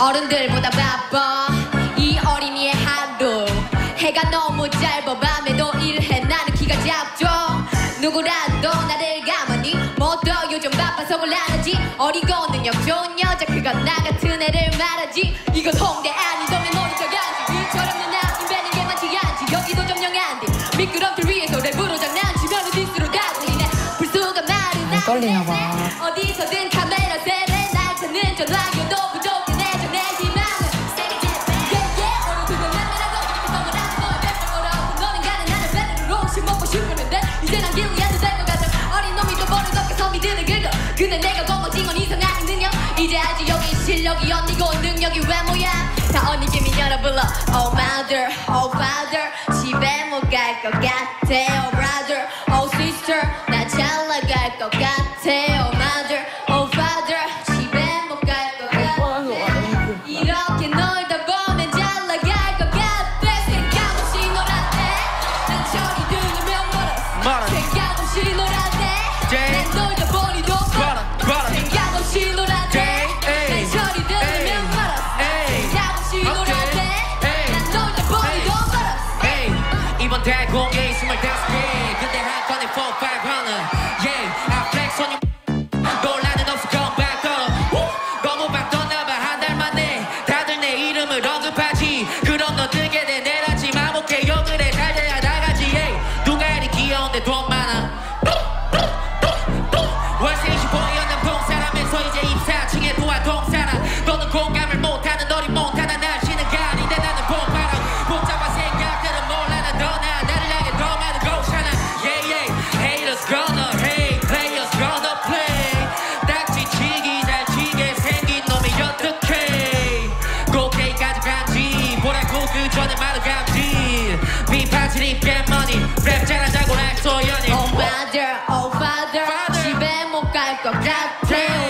어른들보다 바빠. 이 어린이의 하루 해가 너무 짧아 밤에도 일해. 나는 기가 잡죠. 누구라도 나를 가만히 뭐또 요즘 바빠서 곤란하지? 어리고 능력 좋은 여자 그건 나 같은 애를 말하지. 이건 홍대 아니더면 너는 저간지. 이처럼 누나 인베는 게 많지 않지. 여기도 점령한데 미끄럼틀 위에서 랩으로 장난치면 디스로 다 들리네 불수가 말은 안 떨리나 봐. 어디서든 언니고 능력이 외모야 다 언니 김이 열어 불러 Oh mother, oh father 집에 못 갈 것 같아 Oh brother, oh 공감을 못하는 너리 못하는 날씨는 가리데 나는 봄바람 복잡한 생각들은 몰라 난 떠나 나를 향해 더 많은 곳하나. Yeah yeah. Haters gonna hate Players gonna play. 딱지치기 잘 치게 생긴 놈이 어떡해. 꼭대기까지 간지 보라고 그 전에 말을 감지. 비판치니 깻머니 랩 잘하자고 날 소연이. Oh father, oh father, Father. 집에 못 갈 것 같아.